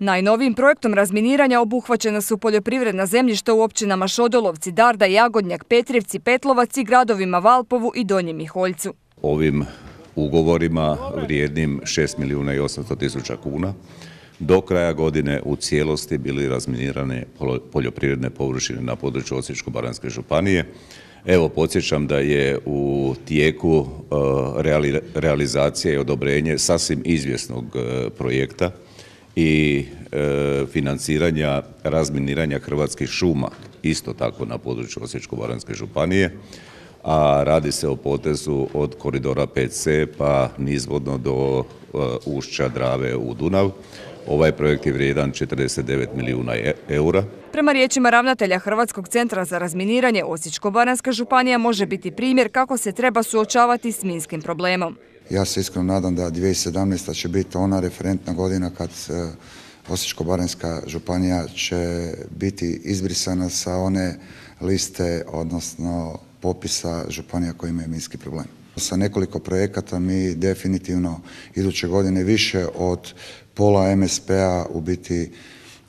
Najnovijim projektom razminiranja obuhvaćena su poljoprivredna zemljišta u općinama Šodolovci, Darda, Jagodnjak, Petrivci, Petlovac i gradovima Valpovu i Donjem Miholjcu. Ovim ugovorima vrijednim 6 milijuna i 800 tisuća kuna do kraja godine u cijelosti bili razminirane poljoprivredne površine na području Osječko-baranjske županije. Evo, podsjećam da je u tijeku e, realizacija i odobrenje sasvim izvjesnog e, projekta i e, financiranja razminiranja hrvatskih šuma, isto tako na području Osječko-baranjske županije, a radi se o potezu od koridora 5C pa nizvodno do ušća Drave u Dunav. Ovaj projekt je vrijedan 49 milijuna e, eura. Prema riječima ravnatelja Hrvatskog centra za razminiranje, Osječko-baranjska županija može biti primjer kako se treba suočavati s minskim problemom. Ja se iskreno nadam da 2017. će biti ona referentna godina kad e, Osječko-baranjska županija će biti izbrisana sa one liste, odnosno popisa županija koji imaju minski problem. Sa nekoliko projekata mi definitivno iduće godine više od pola MSP-a u biti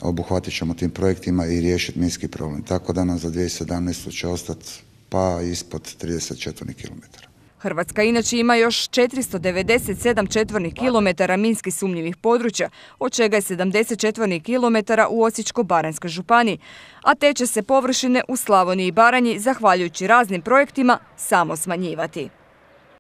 obuhvatit ćemo tim projektima i riješiti minski problem. Tako da nam za 2017. će ostati pa ispod 34 km. Hrvatska inače ima još 497 četvornih kilometara minski sumnjivih područja, od čega je 70 četvornih kilometara u Osječko-Baranjskoj županiji, a te će se površine u Slavoniji i Baranji, zahvaljujući raznim projektima, samo smanjivati.